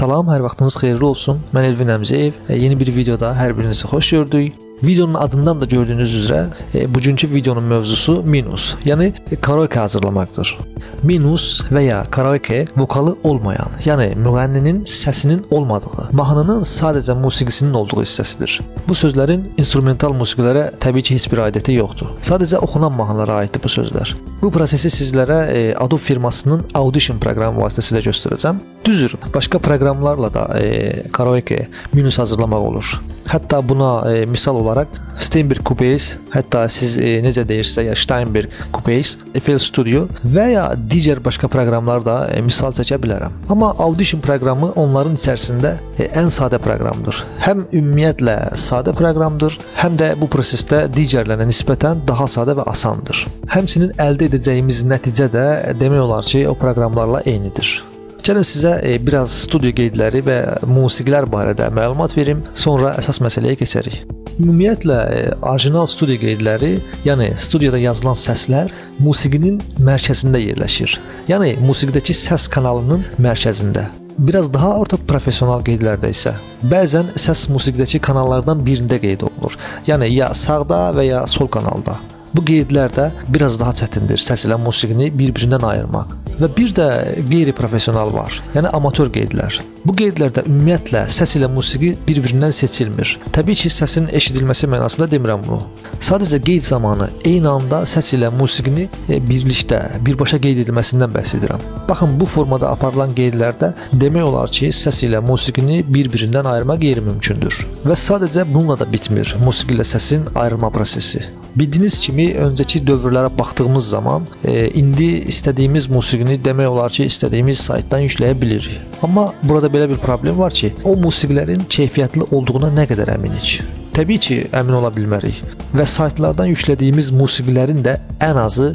Salam, hər vaxtınız xeyirli olsun. Mən Elvin Əmzəyev. Yeni bir videoda hər birinizi xoş gördük. Videonun adından da gördüyünüz üzrə e, bugünkü videonun mövzusu minus, yəni karaoke hazırlamaqdır. Minus və ya karaoke vokalı olmayan, yəni müğənninin səsinin olmadığı, mahnının sadəcə musiqisinin olduğu hissəsidir. Bu sözlərin instrumental musiqilərə təbii ki, heç bir aidiyyəti yoxdur. Sadəcə oxunan mahnılara aiddir bu sözlər. Bu prosesi sizlərə e, Adobe firmasının Audition proqramı vasitəsilə göstərəcəm. Düzdür, başqa proqramlarla da e, karaoke minus hazırlamaq olur. Hətta buna e, misal olaraq Steinberg Cubase, hətta siz e, necə deyirsə ya Steinberg Cubase, FL Studio və ya digər başqa proqramlar da e, misal çəkə bilərəm. Amma Audition proqramı onların içərisində e, ən sadə proqramdır. Həm ümumiyyətlə sadə proqramdır, həm də bu prosesdə digərlərinə nisbətən daha sadə və asandır. Həmçinin əldə edəcəyimiz nəticə də demək olar ki, o proqramlarla eynidir. Gəlin sizə e, biraz studiya qeydləri və musiqilər barədə məlumat verim, sonra əsas məsələyə keçərik. Ümumiyyətlə e, orijinal studiya qeydləri, yəni studiyada yazılan səslər musiqinin mərkəzində yerləşir. Yəni musiqidəki səs kanalının mərkəzində. Biraz daha orta professional qeydlərdə isə bəzən səs musiqidəki kanallardan birində qeyd olunur. Yəni ya sağda və ya sol kanalda. Bu qeydlərdə biraz daha çətindir səs ilə musiqini bir-birindən ayırmaq. Və bir də qeyri-professional var, yəni amatör qeydlər. Bu qeydlərdə ümumiyyətlə səs ilə musiqi bir-birindən seçilmir. Təbii ki, səsin eşidilməsi mənasında demirəm bunu. Sadəcə qeyd zamanı eyni anda səs ilə musiqini e, birlikdə, birbaşa qeyd edilməsindən bəhs edirəm. Baxın, bu formada aparılan qeydlərdə demək olar ki, səs ilə musiqini bir-birindən ayırmaq qeyri-mümkündür. Və sadəcə bununla da bitmir musiqi ilə səsin ayrılma prosesi. Bildiyiniz kimi öncəki dövrlərə baxdığımız zaman e, indi istədiyimiz musiqini demək olar ki, istədiyimiz saytdan yükləyə bilirik. Amma burada belə bir problem var ki, o musiqilərin keyfiyyətli olduğuna nə qədər əminik? Təbii ki, əmin ola bilmərik. Və saytlardan yüklədiyimiz musiqilərin də ən azı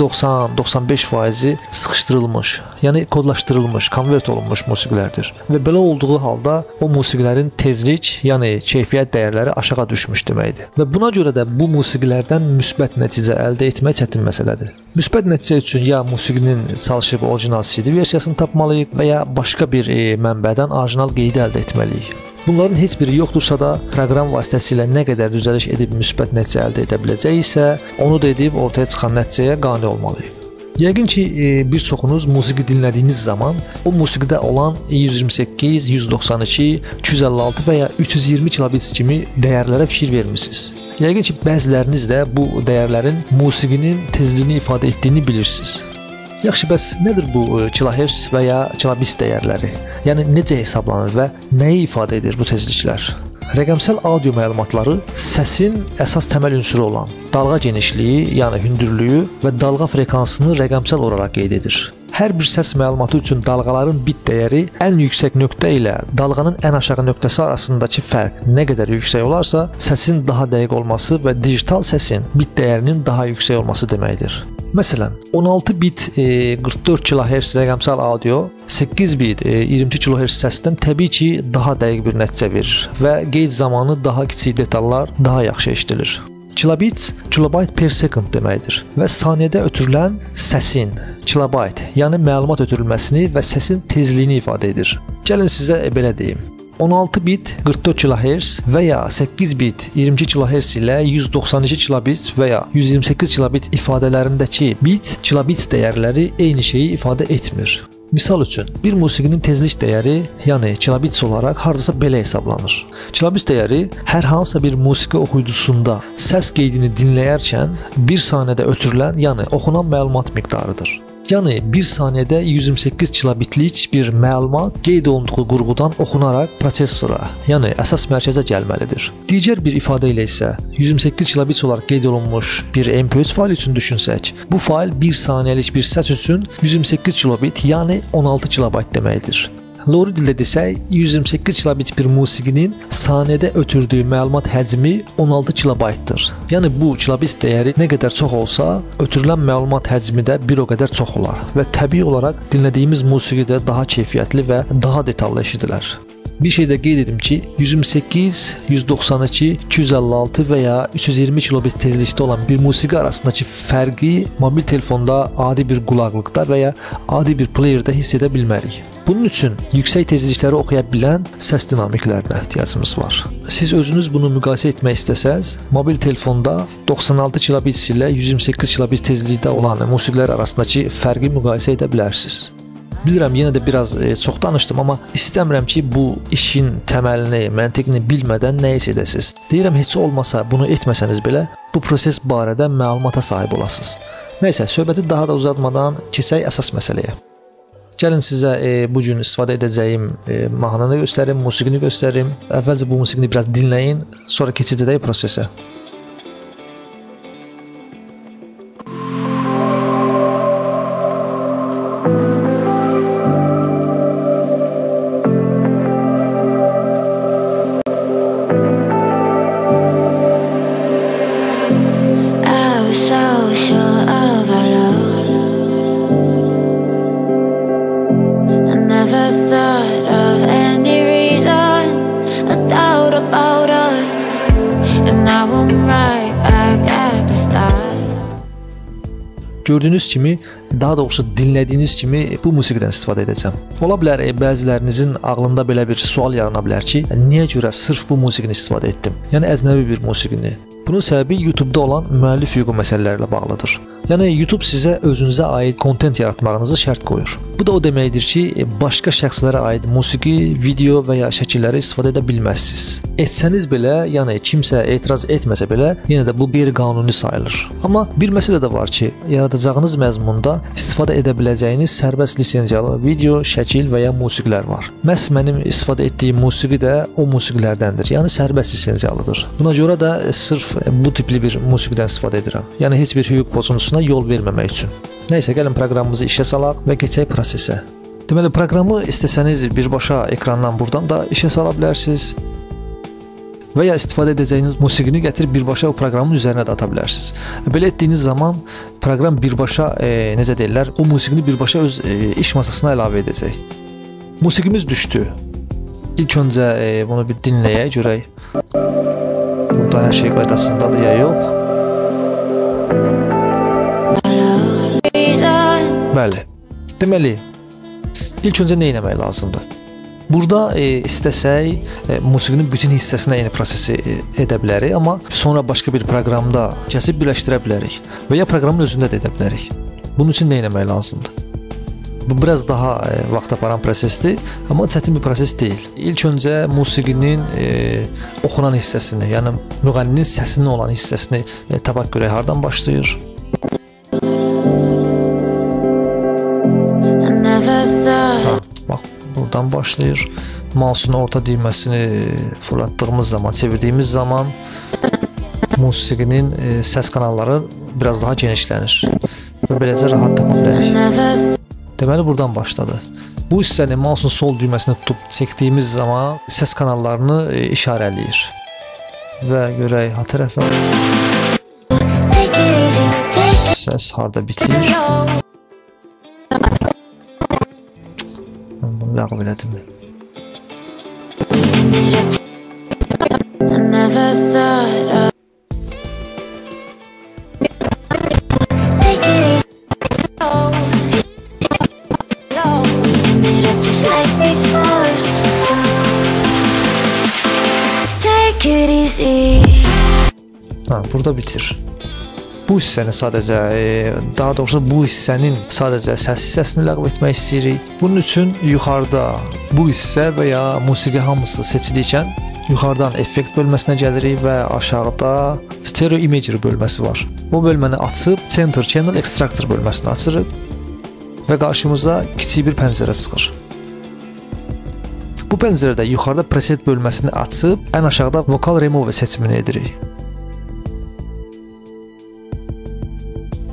90-95%-i e, sıxışdırılmış, yəni kodlaşdırılmış, konvert olunmuş musiqilərdir. Və belə olduğu halda o musiqilərin tezlik, yəni keyfiyyət dəyərləri aşağı düşmüş deməkdir. Və buna görə də bu musiqilərdən müsbət nəticə əldə etmək çətin məsələdir. Müsbət nəticə üçün ya musiqinin çalışıb orijinal CD versiyasını tapmalıyıq və ya başqa bir e, mənbədən orijinal qeydi əldə etməliyik. Bunların heç biri yoxdursa da, proqram vasitəsilə nə qədər düzəliş edib müsbət nəticə əldə edə biləcəksə, onu da edib ortaya çıxan nəticəyə qane olmalıyıq. Yəqin ki, e, bir çoxunuz musiqi dinlədiyiniz zaman o musiqidə olan 128, 192, 256 və ya 320 kilobits kimi dəyərlərə fikir vermisiniz. Yəqin ki, bəziləriniz də bu dəyərlərin musiqinin tezliyini ifadə etdiyini bilirsiniz. Yaxşı, bəs nədir bu e, kilohertz və ya kilobits dəyərləri? Yəni necə hesablanır və nəyi ifadə edir bu tezliklər? Rəqəmsal audio məlumatları səsin əsas təməl ünsuru olan dalğa genişliyi, yəni hündürlüyü və dalğa frekansını rəqəmsal olaraq qeyd edir. Hər bir səs məlumatı üçün dalğaların bit dəyəri ən yüksək nöqtə ilə dalğanın ən aşağı nöqtəsi arasındakı fərq nə qədər yüksək olarsa, səsin daha dəqiq olması və digital səsin bit dəyərinin daha yüksək olması deməkdir. Məsələn, 16 bit e, 44 kHz rəqəmsal audio 8 bit e, 22 kHz səsdən təbii ki, daha dəqiq bir nəticə verir və qeyd zamanı daha kiçik detallar daha yaxşı eşidilir. Kilobit kilobayt per second deməkdir və saniyədə ötürülən səsin kilobayt, yəni məlumat ötürülməsini və səsin tezliyini ifadə edir. Gəlin sizə belə deyim. 16 bit 44 kHz və ya 8 bit 22 kHz ilə 192 kilobit və ya 128 kilobit ifadələrindəki bit, kilobit dəyərləri eyni şeyi ifadə etmir. Misal üçün, bir musiqinin tezlik dəyəri, yəni kilobits olaraq hardasa belə hesablanır. Kilobits dəyəri hər hansısa bir musiqi oxuyucusunda səs qeydini dinləyərkən 1 saniyədə ötürülən, yəni oxunan məlumat miqdarıdır. Yəni 1 saniyədə 128 kilobitlik bir məlumat qeyd olunduğu qurğudan oxunaraq prosessora, yəni əsas mərkəzə gəlməlidir. Digər bir ifadə ilə isə 128 kilobit olaraq qeyd olunmuş bir MP3 faylı üçün düşünsək, bu fayl 1 saniyəlik bir səs üçün 128 kilobit, yəni 16 kilobayt deməkdir. Lori dildə desək, 128 kilobit bir musiqinin saniyədə ötürdüyü məlumat həcmi 16 kilobaytdır. Yəni bu kilobit dəyəri nə qədər çox olsa, ötürülən məlumat həcmi də bir o qədər çox olar və təbii olaraq dinlədiyimiz musiqi də daha keyfiyyətli və daha detallı eşidilər. Bir şey də qeyd edim ki, 128, 192, 256 və ya 320 kilobit tezlikdə olan bir musiqi arasındakı fərqi mobil telefonda adi bir qulaqlıqda və ya adi bir playerdə hiss edə bilmərik. Bunun üçün yüksək tezlikləri oxuya bilən səs dinamiklərinə ehtiyacımız var. Siz özünüz bunu müqayisə etmək istəsəz, mobil telefonda 96 kbit ilə 128 kbit tezlikdə olan musiqilər arasındakı fərqi müqayisə edə bilərsiniz. Bilirəm yenə də biraz e, çox danışdım, amma istəmirəm ki, bu işin təməlini, məntiqini bilmədən nə isə edəsiz. Deyirəm heç olmasa bunu etməsəniz belə bu proses barədə məlumata sahib olasınız. Nəysə, söhbəti daha da uzatmadan keçək əsas məsələyə. Gəlin sizə e, bu gün istifadə edəcəyim e, mahnını göstərim, musiqini göstərim. Əvvəlcə bu musiqini biraz dinləyin, sonra keçəcəyik prosesə. Dinlədiyiniz kimi bu musiqidən istifadə edəcəm. Ola bilər e, bəzilərinizin ağlında belə bir sual yarana bilər ki, niyə görə sırf bu musiqini istifadə etdim? Yəni əcnəbi bir musiqini. Bunun səbəbi YouTube-da olan müəllif hüququ məsələləri ilə bağlıdır. Yəni YouTube sizə özünüzə aid kontent yaratmağınızı şərt qoyur. Bu da o deməkdir ki, başqa şəxslərə aid musiqi, video və ya şəkilləri istifadə edə bilməzsiniz. Etsəniz belə, yəni kimsə etiraz etməsə belə, yenə də bu qeyri-qanuni sayılır. Amma bir məsələ də var ki, yaradacağınız məzmunda istifadə edə biləcəyiniz sərbəst lisenziyalı video, şəkil və ya musiqilər var. Məhz mənim istifadə etdiyim musiqi də o musiqilərdəndir. Yəni sərbəst lisenziyalıdır. Buna görə də sırf bu tipli bir musiqidən istifadə edirəm. Yəni heç bir hüquq pozuntusuna yol verməmək üçün. Nəysə, gəlin proqramımızı işə salaq və keçək prosesə. Deməli, proqramı istəsəniz birbaşa ekrandan burdan da işə sala bilərsiniz və ya istifadə edəcəyiniz musiqini gətirib birbaşa o proqramın üzərinə də ata bilərsiniz. Belə etdiyiniz zaman proqram birbaşa e, necə deyirlər, o musiqini birbaşa öz e, iş masasına əlavə edəcək. Musiqimiz düşdü. İlk öncə e, bunu bir dinləyək, görək. Burada hər şey qaydasındadır ya yox. Bəli. Deməli, ilk öncə nə etmək lazımdır? Burada e, istəsək e, musiqinin bütün hissəsinə eyni prosesi e, edə bilərik, amma sonra başqa bir proqramda kəsib birləşdirə bilərik və ya proqramın özündə də edə bilərik. Bunun üçün nə etmək lazımdır? Bu biraz daha e, vaxt aparan prosesdir, amma çətin bir proses deyil. İlk öncə musiqinin e, oxunan hissəsini, yəni müğənninin səsinin olan hissəsini e, tapaq görək hardan başlayır. Buradan başlayır. Mouse'un orta düyməsini fırlatdığımız zaman, çevirdiyimiz zaman musiqinin e, səs kanalları biraz daha genişlənir və beləcə rahat tapa bilərik. Deməli buradan başladı. Bu hissəni mouse'un sol düyməsini tutub çəkdiyimiz zaman səs kanallarını e, işarələyir. Və görək ha tərəfə səs harda bitir. Ləğv elədim mən. Ha, burada bitir bu hissəni sadəcə e, daha doğrusu bu hissənin sadəcə səs hissəsini ləğv etmək istəyirik. Bunun üçün yuxarıda bu hissə və ya musiqi hamısı seçilikən yuxarıdan effekt bölməsinə gəlirik və aşağıda stereo imager bölməsi var. O bölməni açıb center channel extractor bölməsini açırıq və qarşımıza kiçik bir pəncərə çıxır. Bu pəncərədə yuxarıda preset bölməsini açıb ən aşağıda vocal remove seçimini edirik.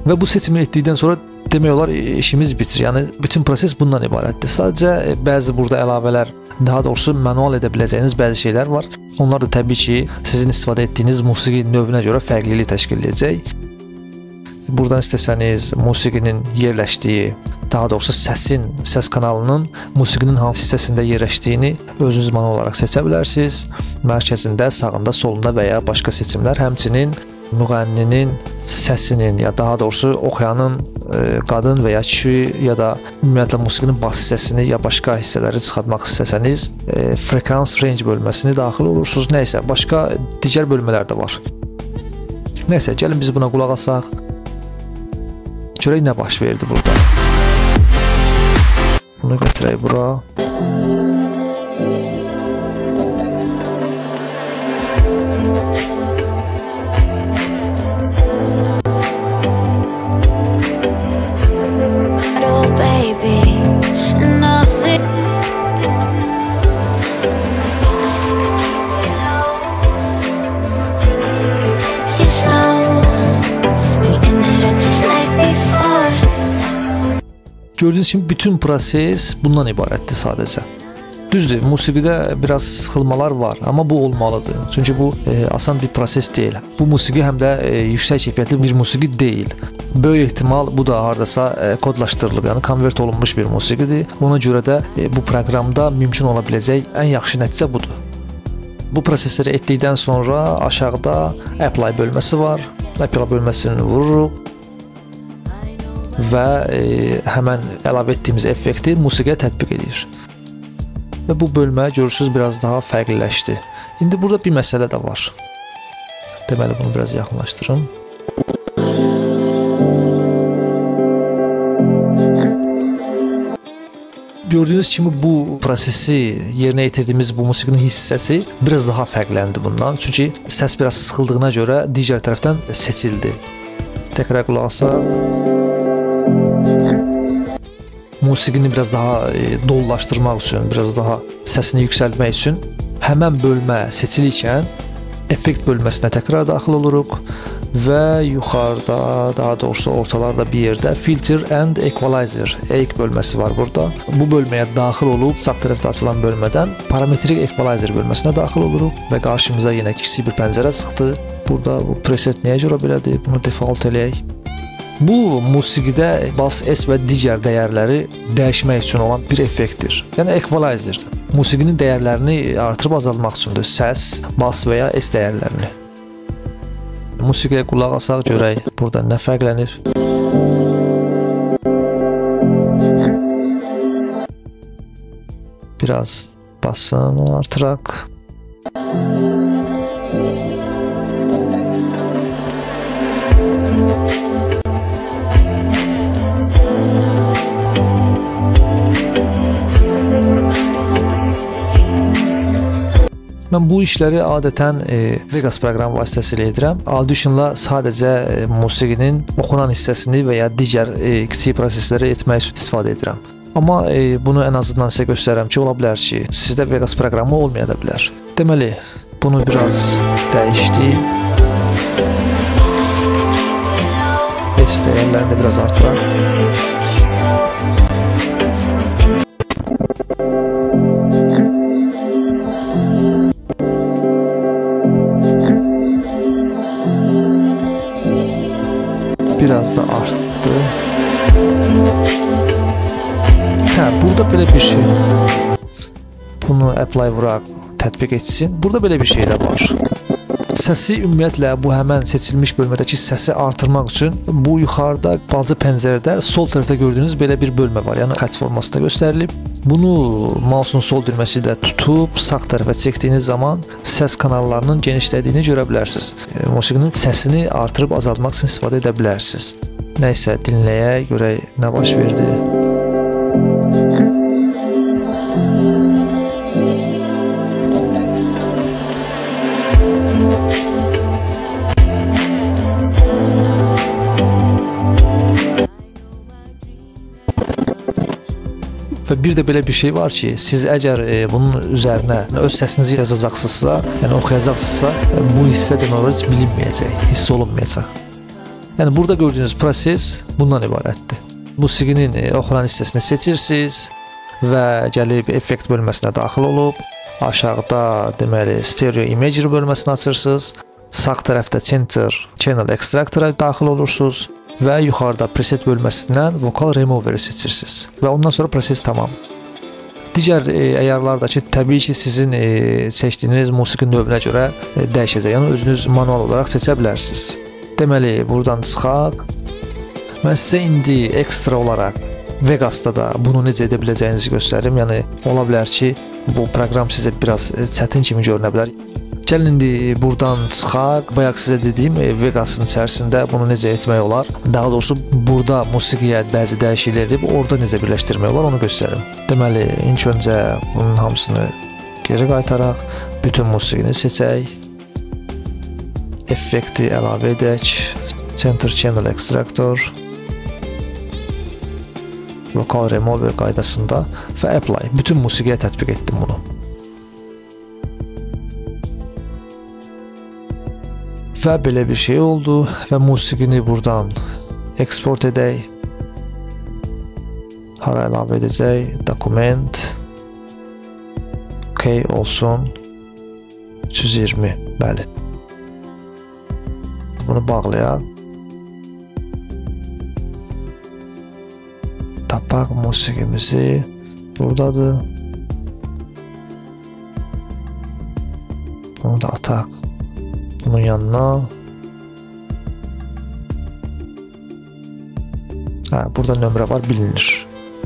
Və bu seçimi etdikdən sonra demək olar işimiz bitir. Yəni bütün proses bundan ibarətdir. Sadəcə e, bəzi burada əlavələr, daha doğrusu manual edə biləcəyiniz bəzi şeylər var. Onlar da təbii ki, sizin istifadə etdiyiniz musiqi növünə görə fərqlilik təşkil edəcək. Buradan istəsəniz musiqinin yerləşdiyi, daha doğrusu səsin, səs kanalının musiqinin hansı hissəsində yerləşdiyini özünüz manual olaraq seçə bilərsiniz. Mərkəzində, sağında, solunda və ya başqa seçimlər, həmçinin müğənninin səsinin ya daha doğrusu oxuyanın e, qadın və ya kişi ya da ümumiyyətlə musiqinin bas hissəsini ya başqa hissələri çıxartmaq istəsəniz, e, frekans range bölməsini daxil olursunuz. Nə isə başqa digər bölmələr də var. Nəsə, gəlin biz buna qulaq asaq. Görək nə baş verdi burada. Bunu gətirək bura. Gördüyünüz kimi bütün proses bundan ibarətdir sadəcə. Düzdür, musiqidə biraz sıxılmalar var, amma bu olmalıdır. Çünki bu e, asan bir proses deyil. Bu musiqi həm də e, yüksək keyfiyyətli bir musiqi deyil. Böyük ehtimal bu da hardasa e, kodlaşdırılıb, yəni konvert olunmuş bir musiqidir. Ona görə də e, bu proqramda mümkün ola biləcək ən yaxşı nəticə budur. Bu prosesləri etdikdən sonra aşağıda apply bölməsi var. Apply bölməsini vururuq və e, həmən əlavə etdiyimiz effekti musiqiyə tətbiq edir. Və bu bölmə görürsüz biraz daha fərqliləşdi. İndi burada bir məsələ də var. Deməli bunu biraz yaxınlaşdırım. Gördüyünüz kimi bu prosesi yerinə yetirdiyimiz bu musiqinin hissəsi biraz daha fərqləndi bundan. Çünki səs biraz sıxıldığına görə digər tərəfdən seçildi. Təkrar qulaq asaq. Musiqini biraz daha e, dollaşdırmaq üçün, biraz daha səsini yüksəltmək üçün həmin bölmə seçilikən effekt bölməsinə təkrar daxil oluruq və yuxarıda, daha doğrusu ortalarda bir yerdə filter and equalizer EQ bölməsi var burada. Bu bölməyə daxil olub sağ tərəfdə açılan bölmədən parametrik equalizer bölməsinə daxil oluruq və qarşımıza yenə kiçik bir pəncərə çıxdı. Burada bu preset nəyə görə belədir? Bunu default eləyək. Bu musiqidə bas S və digər dəyərləri dəyişmək üçün olan bir effektdir. Yəni equalizerdir. Musiqinin dəyərlərini artırıb azaltmaq üçündür. Səs, bas və ya S dəyərlərini. Musiqiyə qulaq asaq görək burada nə fərqlənir. Biraz basını artıraq. Mən bu işləri adətən e, Vegas proqramı vasitəsilə edirəm. Audition-la sadəcə e, musiqinin oxunan hissəsini və ya digər e, kiçik prosesləri etmək üçün istifadə edirəm. Amma e, bunu ən azından sizə göstərirəm ki, ola bilər ki, sizdə Vegas proqramı olmaya da bilər. Deməli, bunu biraz dəyişdik. S dəyərlərini də biraz artıraq. Biraz da arttı. Hə, burada belə bir şey. Bunu apply vuraq, tətbiq etsin. Burada belə bir şey də var. Səsi ümumiyyətlə bu həmən seçilmiş bölmədəki səsi artırmaq üçün bu yuxarıda balaca pəncərədə sol tərəfdə gördüyünüz belə bir bölmə var. Yəni xətt formasında göstərilib. Bunu mausun sol düyməsi ilə tutub sağ tərəfə çəkdiyiniz zaman səs kanallarının genişlədiyini görə bilərsiniz. E, Musiqinin səsini artırıb azaltmaq üçün istifadə edə bilərsiniz. Nəysə, dinləyək, görək nə baş verdi. Və bir də belə bir şey var ki, siz əgər e, bunun üzərinə öz səsinizi yazacaqsınızsa, yəni oxuyacaqsınızsa, e, bu hissə demək olar heç bilinməyəcək, hiss olunmayacaq. Yəni burada gördüyünüz proses bundan ibarətdir. Musiqinin e, oxunan hissəsini seçirsiniz və gəlib effekt bölməsinə daxil olub aşağıda deməli stereo imagery bölməsini açırsınız. Sağ tərəfdə center channel extractor-a daxil olursunuz və yuxarıda preset bölməsindən vokal removeri seçirsiniz və ondan sonra proses tamam. Digər e, əyarlardakı təbii ki, sizin e, seçdiyiniz musiqi növünə görə e, dəyişəcək. Yəni özünüz manual olaraq seçə bilərsiniz. Deməli, buradan çıxaq. Mən sizə indi ekstra olaraq Vegasda da bunu necə edə biləcəyinizi göstərim. Yəni ola bilər ki, bu proqram sizə biraz e, çətin kimi görünə bilər. Gəlin indi buradan çıxaq. Bayaq sizə dediyim Vegasın içərisində bunu necə etmək olar? Daha doğrusu burada musiqiyə bəzi dəyişikliklər edib orada necə birləşdirmək olar onu göstərim. Deməli, ilk öncə bunun hamısını geri qaytaraq, bütün musiqini seçək. Effekti əlavə edək. Center Channel Extractor Local Remover qaydasında və Apply. Bütün musiqiyə tətbiq etdim bunu. Və belə bir şey oldu və musiqini buradan eksport edək. Hara əlavə edəcək? Dokument. OK olsun. 320. Bəli. Bunu bağlayaq. Tapaq musiqimizi. Burdadır. Bunu da ataq bunun yanına. Hə, burada nömrə var, bilinir.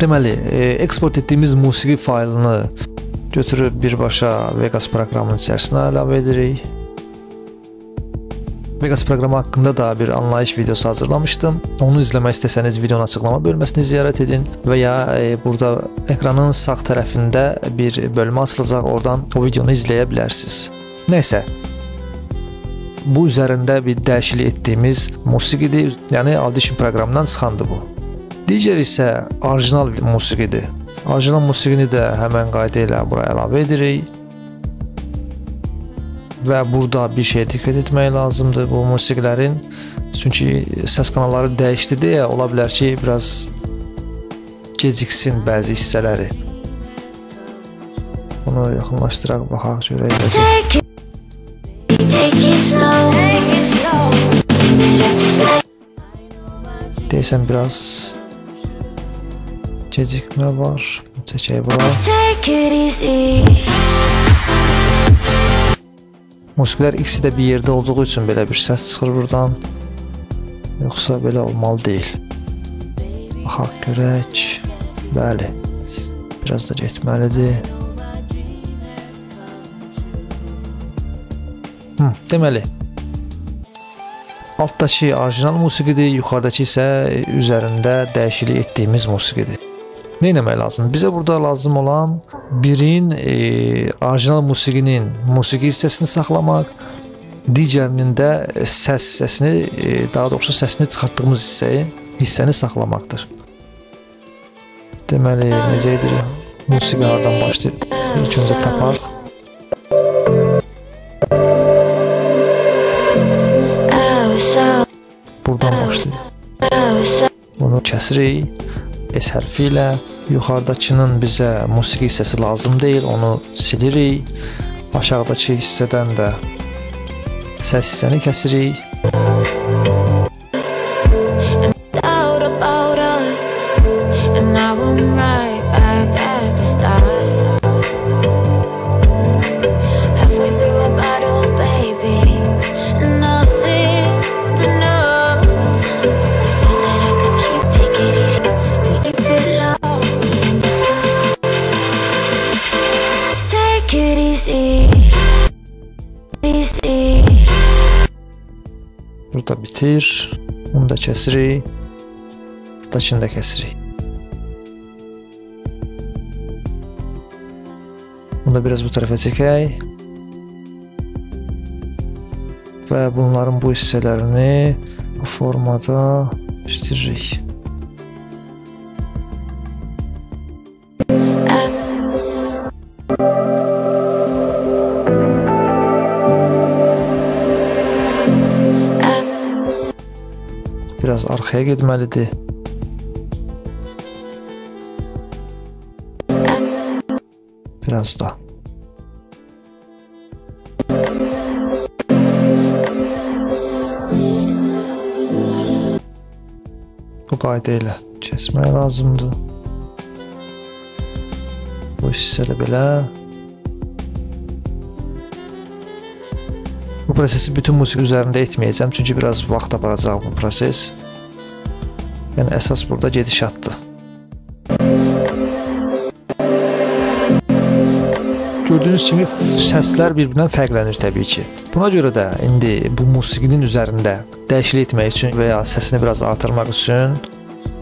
Deməli, eksport etdiyimiz musiqi faylını götürüb birbaşa Vegas proqramının içərisinə əlavə edirik. Vegas proqramı haqqında da bir anlayış videosu hazırlamışdım. Onu izləmək istəsəniz videonun açıqlama bölməsini ziyarət edin və ya e, burada ekranın sağ tərəfində bir bölmə açılacaq, oradan o videonu izləyə bilərsiniz. Nəysə, bu üzərində bir dəyişiklik etdiyimiz musiqidir. Yəni Audition proqramından çıxandı bu. Digər isə orijinal musiqidir. Orijinal musiqini də həmin qayda ilə bura əlavə edirik. Və burada bir şey diqqət etmək lazımdır bu musiqilərin. Çünki səs kanalları dəyişdi deyə ola bilər ki, biraz geciksin bəzi hissələri. Bunu yaxınlaşdıraq, baxaq görək. Take Deyəsən biraz gecikmə var. Çəkək bura. Musiqilər ikisi də bir yerdə olduğu üçün belə bir səs çıxır burdan. Yoxsa belə olmalı deyil. Baxaq görək. Bəli. Biraz da getməlidir. Hı, deməli. Altdakı orijinal musiqidir, yuxarıdakı isə üzərində dəyişiklik etdiyimiz musiqidir. Nə etmək lazımdır? Bizə burada lazım olan birin e, orijinal musiqinin musiqi hissəsini saxlamaq, digərinin də səs hissəsini, e, daha doğrusu səsini çıxartdığımız hissəyi, hissəni saxlamaqdır. Deməli, necə edirik? Musiqi hardan başlayır? İlk öncə tapaq. Kəsirik. S hərfi ilə yuxarıdakının bizə musiqi hissəsi lazım deyil, onu silirik. Aşağıdakı hissədən də səs hissəni kəsirik. Burada bitir. Bunu da kəsirik. Buradakını da kəsirik. Bunu da biraz bu tərəfə çəkək. Və bunların bu hissələrini bu formada işlədirik. Biraz arxaya getməlidir. Biraz da. Bu qayda ilə kəsmək lazımdır. Bu hissə də belə. Bu prosesi bütün musiqi üzərində etməyəcəm, çünki biraz vaxt aparacaq bu proses. Yəni əsas burada gedişatdır. Gördüyünüz kimi səslər bir-birindən fərqlənir təbii ki. Buna görə də indi bu musiqinin üzərində dəyişiklik etmək üçün və ya səsini biraz artırmaq üçün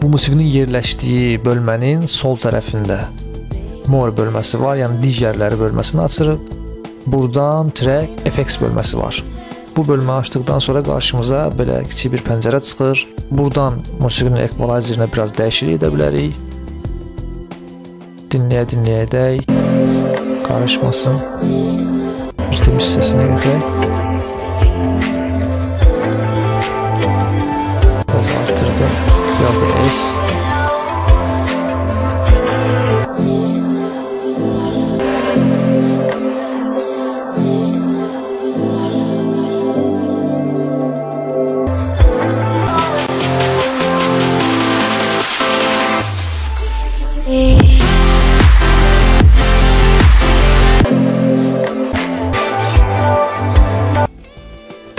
bu musiqinin yerləşdiyi bölmənin sol tərəfində mor bölməsi var, yəni digərləri bölməsini açırıq. Burdan track effects bölməsi var. Bu bölməni açdıqdan sonra qarşımıza belə kiçik bir pəncərə çıxır. Burdan musiqinin equalizerinə biraz dəyişiklik edə bilərik. Dinləyə dinləyə edək. Qarışmasın. Ritim hissəsinə gətirək. Biraz da S.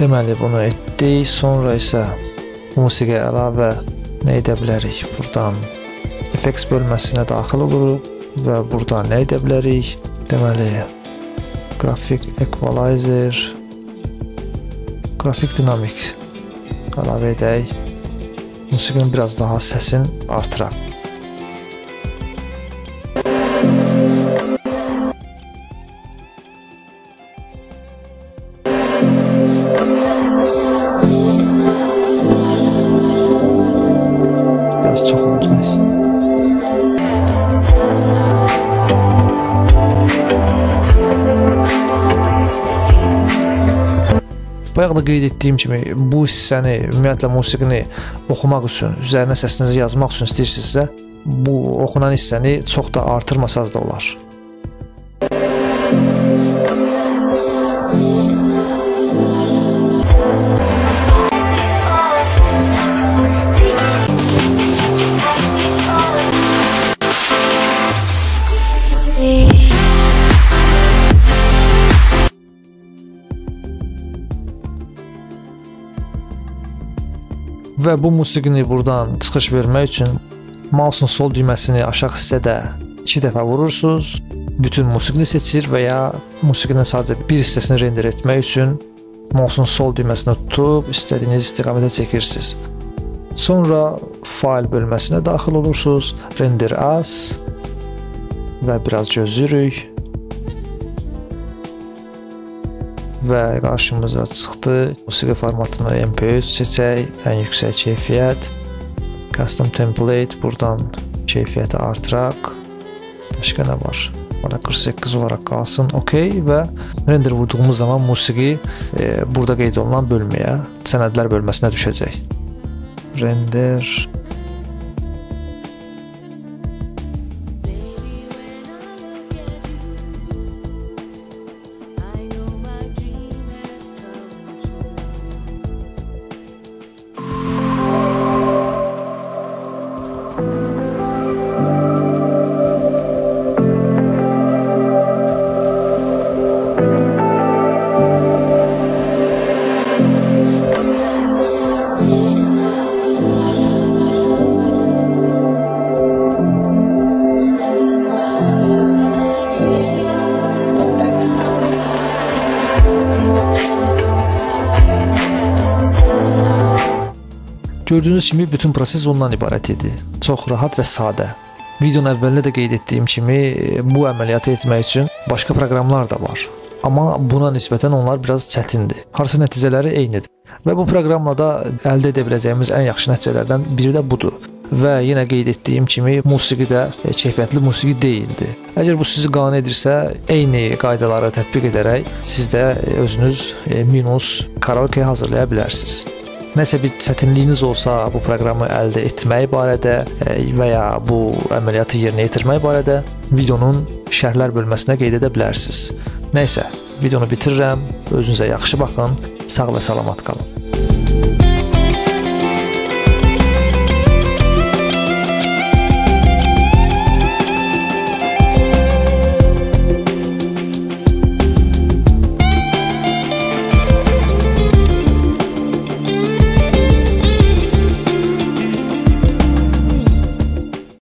Deməli bunu etdik. Sonra isə musiqiyə əlavə nə edə bilərik? Burdan effects bölməsinə daxil oluruq və burada nə edə bilərik? Deməli qrafik equalizer qrafik dinamik əlavə edək. Musiqinin biraz daha səsin artıraq. Bayaq da qeyd etdiyim kimi bu hissəni, ümumiyyətlə musiqini oxumaq üçün, üzərinə səsinizi yazmaq üçün istəyirsinizsə, bu oxunan hissəni çox da artırmasaz da olar. Və bu musiqini burdan çıxış vermək üçün mouse'un sol düyməsini aşağı hissədə 2 dəfə vurursunuz. Bütün musiqini seçir və ya musiqinin sadəcə bir hissəsini render etmək üçün mouse'un sol düyməsini tutub istədiyiniz istiqamətə çəkirsiniz. Sonra fayl bölməsinə daxil olursunuz. Render as və biraz gözləyirik. Və qarşımıza çıxdı. Musiqi formatını MP3 seçək, ən yüksək keyfiyyət, custom template, burdan keyfiyyəti artıraq. Başqa nə var? Bana 48 olaraq qalsın. OK və render vurduğumuz zaman musiqi e, burada qeyd olunan bölməyə, sənədlər bölməsinə düşəcək. Render Gördüyünüz kimi bütün proses ondan ibarət idi. Çox rahat və sadə. Videonun əvvəlində də qeyd etdiyim kimi e, bu əməliyyatı etmək üçün başqa proqramlar da var. Amma buna nisbətən onlar biraz çətindir. Harsa nəticələri eynidir. Və bu proqramla da əldə edə biləcəyimiz ən yaxşı nəticələrdən biri də budur. Və yenə qeyd etdiyim kimi musiqi də e, keyfiyyətli musiqi deyildi. Əgər bu sizi qane edirsə, eyni qaydaları tətbiq edərək siz də e, özünüz minus karaoke hazırlaya bilərsiniz. Nəsə bir çətinliyiniz olsa bu proqramı əldə etmək barədə e, və ya bu əməliyyatı yerinə yetirmək barədə videonun şərhlər bölməsinə qeyd edə bilərsiniz. Nəysə, videonu bitirirəm. Özünüzə yaxşı baxın. Sağ və salamat qalın.